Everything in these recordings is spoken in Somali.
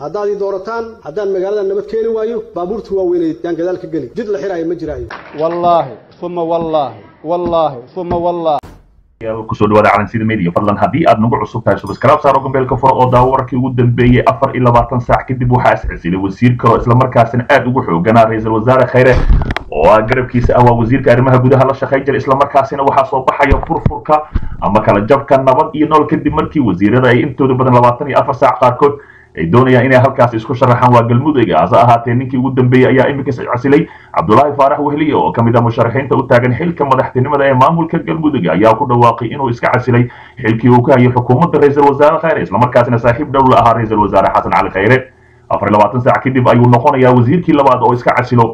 haddaad ii doorataan haddaan magaalada nabad keeni waayo baabuurta waaweyneed yaan gadaal ka geli. Jid la xiraayo ma jiraayo. Wallaahi uma wallaahi wallaahi uma wallaahi. Kusoo dhawaada calansida media. Fadlan haddii aad nagu cusub tahay subscribe saaro gambeelka furo oo daawo warkii ugu dambeeyey afar iyo labaatan saac kadib waxaa iscisilay wasiir kaloo islamarkaasina aad ugu xooganaa ra'iisul wasaare khayre oo ah garabkiisa ah waa wasiirka arrimaha gudaha la shaqayn jira. Islamarkaasina waxaa soo baxaya furfurka ama kala jabka nabad iyo nool kadib markii wasiirada ay intooda badan labaatan iyo afar saac qaarkood ay doonayaan inay halkaas isku sharaxaan waa galmudug hase ahaatee ninkii ugu dambeeyey ayaa iminka casilay cabdulaahi faarax wehliye oo ka mid ah musharaxiinta u taagan xilka madaxtinimada ee maamulka galmudug ayaa ku dhawaaqay inuu iska casilay xilkii uu ka hayay xukuumadda ra'iisul wasaare khayre islamarkaasina saaxiib dhow la ahaa ra'iisul wasaare xasan cali khayre. Afar labaatan saac kadib ayuu noqonayaa wasiirkii labaad oo iska casilo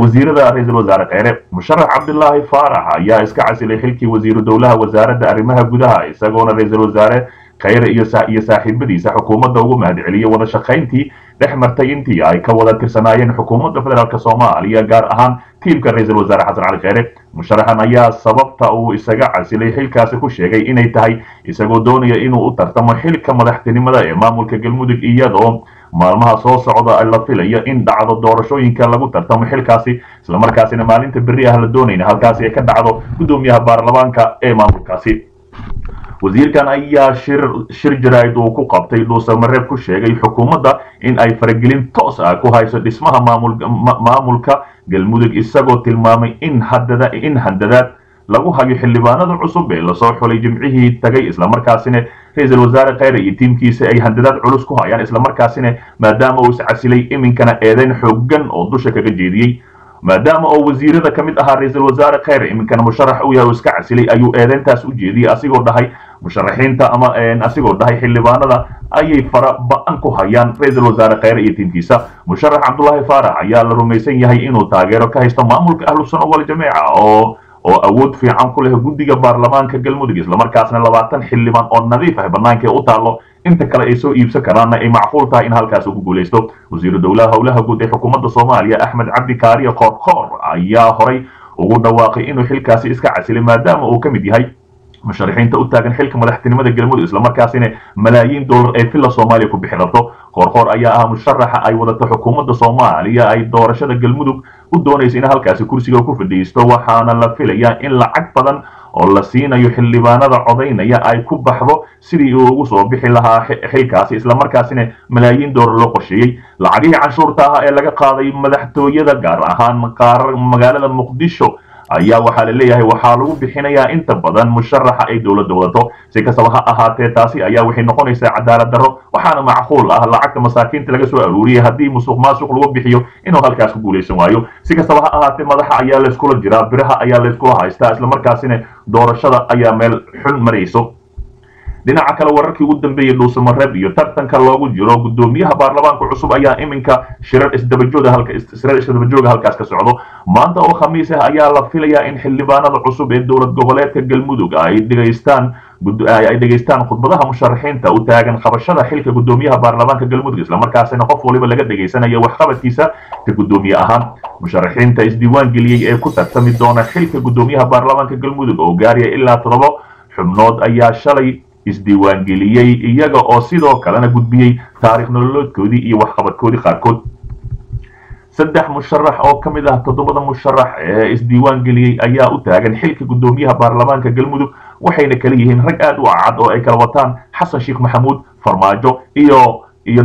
wasiirada ra'iisul wasaare khayre. Musharax cabdulaahi faarax ayaa iska casilay xilkii wasiiru dowlaha wasaaradda arrimaha gudaha isagoona ra'iisul wasaare khayre iyo saaxiibadiisa xukuumadda ugu mahadceliyey wada shaqayntii dhex martay intii ay ka wada tirsanaayeen xukuumadda federaalk soomaaliya gaar ahaan tiimka ra'iisul wasaare xasan cali khayre musharaxan ayaa sababta uu isaga casilay xilkaasi ku sheegay inay tahay isagoo doonaya inuu u tartamo xilka madaxtinimada ee maamulka galmudug iyadoo maalmaha soo socda la filayo in dhacdo doorashooyinka lagu tartamo xilkaasi. Islamarkaasina maalinta berri ah la doonayna halkaasi ay ka dhacdo guddoomiyaha baarlamaanka ee maamulkaasi wasiirkan ayaa shir shir jaraa'id uu ku qabtay dhuusamareeb ku sheegay xukuumadda in ay faragelin toos ah ku hayso dhismaha maamulka galmudug isagoo tilmaamay in handadaad lagu hayo xildhibaanada cusub ee la soo xulay jimcihii tagay islamarkaasina ra'iisul wasaare khayre iyo tiimkiisa ay handadaad culus ku hayaan islamarkaasina maadaama uu iscasilay iminkana eedeyn xoogan oo dusha kaga jeediyey. Maadaama oo wasiirada ka mid ahaa ra'iisul wasaare khayre iminkana musharax u yahay oo iska casilay ayuu eedeyntaas u jeediyey asigoo dhahay musharaxiinta ama asigoo dhahay xildhibaanada ayay fara ba'an ku hayaan ra'iisul wasaare khayre iyo tiimkiisa. Musharax cabdulaahi faarax ayaa la rumaysan yahay inuu taageero ka haysto maamulka ahlusuna waljamiica oo oo awood fiican ku leh guddiga baarlamaanka galmudug islamarkaasna labaatan xildhibaan oo nadiif ah banaanka u taallo. Inta kale ay soo iibsan karaanna ay macquul tahay in halkaas uu ku guulaysto wasiiru dowlaha howlaha guud ee xukuumadda soomaaliya axmed cabdi kaariye koorkoor ayaa horay ugu dhawaaqay inuu xilkaasi iska casilay maadaama uu ka mid yahay musharaxiinta u taagan xilka madaxtinimada galmudug islamarkaasina malaayiin dollar ee villa soomaaliya ku bixi rabto koorkoor ayaa ah musharaxa ay wadato xukuumadda soomaaliya ay doorashada galmudug u doonaysa in halkaasi kursiga ku fadhiisto waxaana la filayaa in lacag badan oo la siinayo xildhibaanada codaynaya ay ku baxdo sidii uu ugu soo bixi lahaa xilkaasi islamarkaasina malaayiin doolar loo qorsheeyey. Lacagihii canshuurta ah ee laga qaaday madaxtooyada gaar ahaan qaarar magaalada muqdisho ayaa waxaa la leeyahay waxaa lagu bixinayaa inta badan musharaxa ay dowladda wadato. Si kastaba ha ahaatee taasi ayaa waxay noqonaysaa cadaalad darro waxaana macquul ah lacagta masaakiinta laga soo aruuriyay haddii musuq maasuq lagu bixiyo inuu halkaas ku guulaysan waayo. Si kastaba ha ahaatee madaxa ayaa layskula jiraa biraha ayaa layskula haystaa islamarkaasina doorashada ayaa meel xun marayso dhinaca kale wararkii ugu dambeeyey dhuusamareeb iyo tartanka loogu jiro guddoomiyaha baarlamaanka cusub ayaa iminka shirar isdabajooga halkaas ka socdo. Maanta oo khamiis ah ayaa la filayaa in xildhibaanada cusub ee dowlad goboleedka galmudug ay dhegaystaan ay dhegaystaan khudbadaha musharaxiinta u taagan qabashada xilka guddoomiyaha baarlamaanka galmudug islamarkaasina qof waliba laga dhegaysanayo waxqabadkiisa ka guddoomiye ahaan. Musharaxiinta isdiiwaan geliyey ee ku tartami doona xilka guddoomiyaha baarlamaanka galmudug oo gaaraya ilaa toddoba xubnood ayaa shalay isdiiwaangeliyey iyaga oo sidoo kalena gudbiyey taarikh nololoodkoodii iyo waxqabadkoodii qaarkood. Saddex musharax oo ka mid ah toddobada musharax ee isdiiwaan geliyey ayaa u taagan xilka guddoomiyaha baarlamaanka galmudug waxayna kala yihiin rag aad u acad oo ay kala wataan xasan sheekh maxamuud farmaajo iyo iyo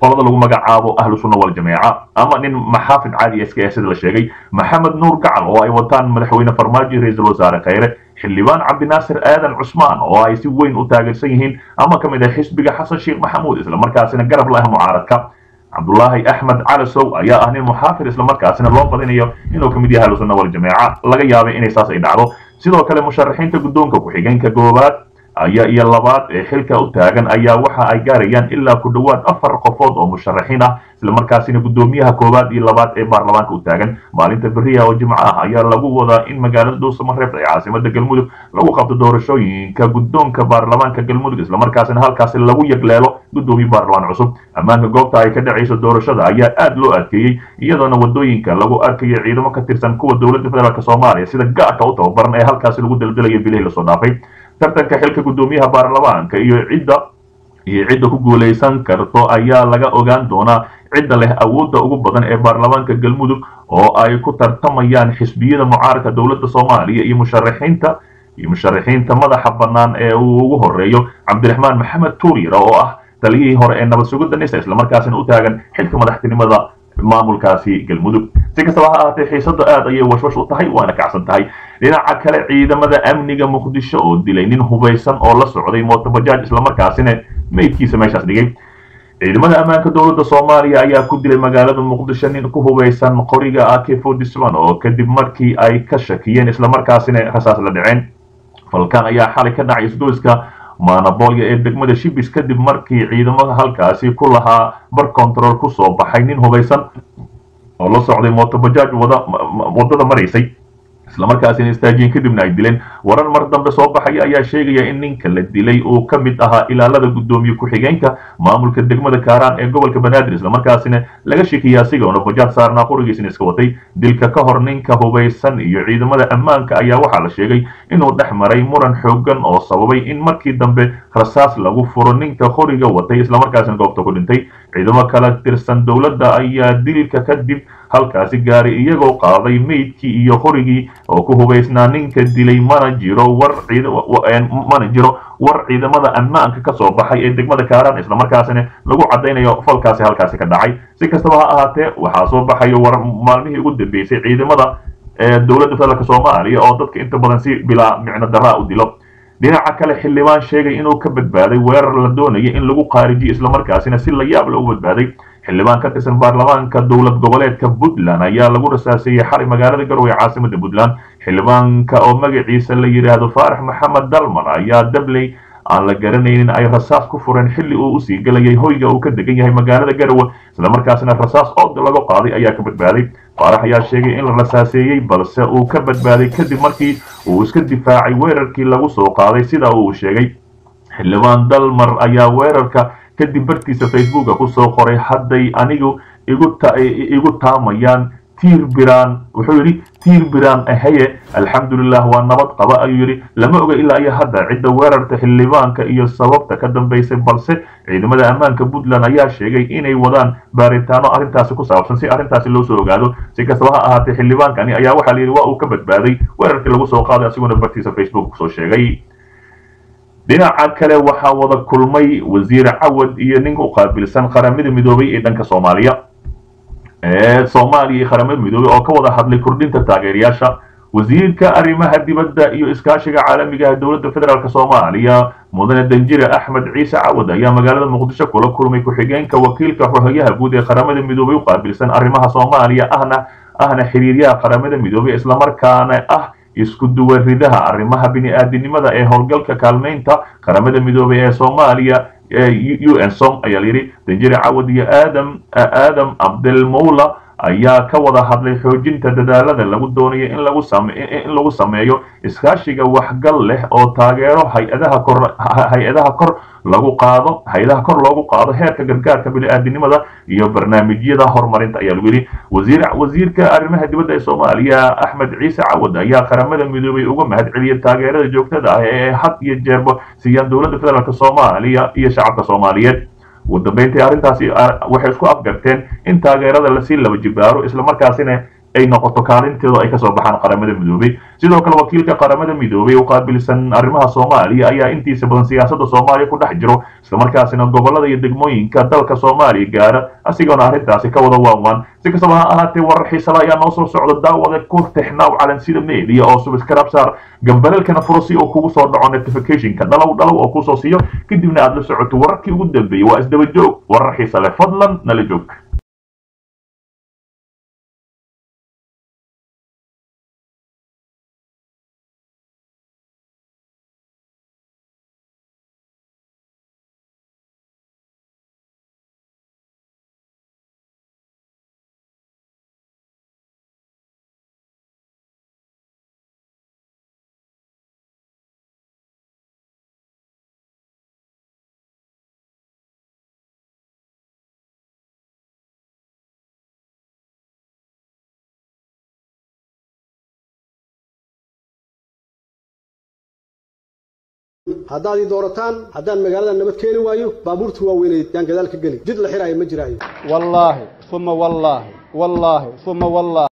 qolada lagu magacaabo ahlu sunna waljamiica ama nin maxaafid caadi iska ee sida la sheegay maxamed nuur gacal oo ay wataan madaxweyne farmaajo ra'iisul wasaare khayre xildhibaan cabdinaasir aadan cusmaan oo ay si weyn u taageersan yihiin ama ka mid ah xisbiga xasan sheekh maxamuud islamarkaasina garab la ah mucaaradka. Cabdulaahi axmed calasow ayaa ah nin muxaafir islamarkaasina loo badinayo inuu ka mid yahay ahlusunna waljamiica laga yaabay inay saas ay dhacdo. Sidoo kale musharaxiinta guddoonka ku-xigeenka goobaad iyo labaad ee xilka u taagan ayaa waxa ay gaarayaan ilaa ku dhowaad afar qofood oo musharaxiin ah islamarkaasina guddoomiyaha koowaad iyo labaad ee baarlamaanka u taagan. Maalinta beriha oo jimco ah ayaa lagu wadaa in magaalada dhuusamareeb ee caasimada galmudug lagu qabto doorashooyinka guddoonka baarlamaanka galmudug islamarkaasina halkaasi lagu yagleelo guddoomiye baarlamaan cusub. Ammaanka goobta ay ka dhacayso doorashada ayaa aad loo adkeeyey iyadoona waddooyinka lagu arkayo ciidamo ka tirsan kuwa dowladda federaalk soomaaliya sida gaarka u tababaran ee halkaasi lagu daldalayo bilihii la soo dhaafay tartanka xilka guddoomiyaha baarlamaanka iyo cidda iyo cidda ku guulaysan karto ayaa laga ogaan doonaa cidda leh awoodda ugu badan ee baarlamaanka galmudug oo ay ku tartamayaan xisbiyada mucaaradka dowladda soomaaliya iyo musharaxiinta iyo musharaxiinta madaxa bannaan ee uu ugu horeeyo cabdiraxmaan maxamed tuuryar oo ah taliyihii hore ee nabad sugidda nisa islamarkaasina u taagan xilka madaxtinimada maamulkaasi galmudug. Si kastaba ha ahaatee xiisadu aad ayay washwash u tahay waana kacsan tahay dhinaca kale ciidamada amniga muqdisho oo dilay nin hubaysan oo la socday mootobajaaj islamarkaasina meydkiisa meeshaas dhigay. Ciidamada ammaanka dowladda soomaaliya ayaa ku dilay magaalada muqdisho nin ku hubaysan qoriga ak oo kadib markii ay ka shakiyeen islamarkaasina rasaas la dhaceen falkan ayaa xalay ka dhacay isgoyska maanaboolya ee degmada shibis kadib markii ciidamada halkaasi ku lahaa bar control ku soo baxay nin hubaysan oo la socday mootobajaaj waddada maraysay islamarkaasina istaajiyeen kadibna ay dileen. Warar mar dambe soo baxaya ayaa sheegaya in ninka la dilay uu ka mid ahaa ilaalada guddoomiye ku-xigeenka maamulka degmada kaaraan ee gobolka banaadir. Islamarkaasina laga sheekiyay asigoona bajaad saarnaa qorigiisina iska watay. Dilka ka hor ninka hubaysan iyo ciidamada ammaanka ayaa waxaa la sheegay inuu dhex maray muran xoogan oo sababay in markii dambe rasaas lagu furo ninka qoriga watay islamarkaasina goobta ku dhintay. Ciidamo kala tirsan dowladda ayaa dilka kadib halkaasi gaaray iyagoo qaaday meydkii iyo qorigii oo ku hubaysnaa ninka dilay mana jiro mana jiro war ciidamada ammaanka ka soo baxay ee degmada kaaraan. Islamarkaasina lagu caddaynayo falkaasi halkaasi ka dhacay. Si kastaba ha ahaatee waxaa soo baxayo war maalmihii ugu dambeysay ciidamada dowladda federaalk soomaaliya oo dadka inta badan si bilaa micno daraa u dilo dhinaca kale xildhibaan sheegay inuu ka badbaaday weerar la doonaya in lagu qaarijiyo islamarkaasina si la yaab loogu badbaaday. Xildhibaan ka tirsan baarlamaanka dowlad goboleedka puntland ayaa lagu rasaaseeyey xalay magaalada garowe caasimada puntland. Xildhibaanka oo magaciisa la yidhaahdo faarax maxamed dalman ayaa dabley aan la garanaynin ay rasaas ku fureen xilli uu u sii gelayay hoyga uu ka degan yahay magaalada garowe islamarkaasina rasaas ood laga qaaday ayaa ka badbaaday. Faarax ayaa sheegay in la rasaaseeyey balse uu ka badbaaday kadib markii uu iska difaacay weerarkii lagu soo qaaday sida uu sheegay. Xildhibaan dalmar ayaa weerarka kadib bartiisa facebooka ku soo qoray hadday anigu igu taamayaan tiir biraan wuxuu yidhi tiir biraan ahaye alxamdulilah waa nabad qaba ayuu yidhi. Lama oga ilaa iyo hadda cidda weerarta xildhibaanka iyo sababta ka dambaysay balse ciidamada ammaanka puntland ayaa sheegay inay wadaan baaritaano arrintaasi ku saabsan si arrintaasi loo soo ogaado. Si kastaba ha ahaatee xildhibaankani ayaa waxaa la yidhi waa uu ka badbaaday weerarkii lagu soo qaaday asiguna bartiisa facebook ku soo sheegay. Dhinaca kale waxaa wada kulmay wasiir cawad iyo ninka u qaabilsan qaramada midoobay ee dhanka soomaaliya soomaaliya iyo qaramada midoobey oo ka wada hadlay kordhinta taageerayaasha wasiirka arrimaha dibadda iyo iskaashiga caalamiga dowladda federaalk soomaaliya mudane danjire axmed ciise cawad ayaa magaalada muqdisho kula kulmay ku-xigeenka wakiilka xogayaha guud ee qaramada midoobey u qaabilsan arrimaha soomaaliya ahna ahna xiriiryaha qaramada midoobey islamarkaana ah isku duwaridaha arrimaha bini-aadinimada ee howlgalka kaalmaynta qaramada midoobey ee soomaaliya u n som ayaa layidhi danjire cawad iyo aadam aadam cabdilmawla ayaa ka wada hadlay xoojinta dadaalada lagu doonayo in lagu sameeyo iskaashiga waxgal leh oo taageero hay'adaha kor lagu qaado hay'adaha kor loogu qaado heerka gargaarka bini-aadinimada iyo barnaamijyada horumarinta ayaa lagu yidhi. Wasiir wasiirka arrimaha dibadda ee soomaaliya axmed ciise cawad ayaa qaramada midoobay uga mahad celiyay taageerada joogtada ah ee had iyo jeerba siiyaan dowladda federaalk soomaaliya iyo shacabka soomaaliyeed ugu dambeyntii arrintaasi waxay isku afgarteen in taageerada la sii laba jibaaro islamarkaasina ay noqoto kaalinteedu ay ka soo baxaan qaramada midoobey sidoo kale wakiilka qaramada midoobey u qaabilsan arrimaha soomaaliya ayaa intiisa badan siyaasadda soomaaliya ku dhex jiro. Islamarkaasina gobollada iyo degmooyinka dalka soomaaliya gaara asigoona arrintaasi ka wada waanwaan si kastaba ha ahaatee warar xiisala ayaa noo soo socda daawada ku tixnaaw calansida media oo subscribe saar gambareelkana furo si uu kugu soo dhaco notificationka dhalow dhalow oo ku soo siiyo. Kadibna aad la socoto wararkii ugu dambeeyey waa isdaba joog. Warar xiisa leh fadlan nala joog haddaan magaalada nabad keeni waayo baabuurta waaweyneed yaan gadaal ka geli jid la xiraayo ma jiraayo wallaahi uma wallaahi wallaahi uma wallaahi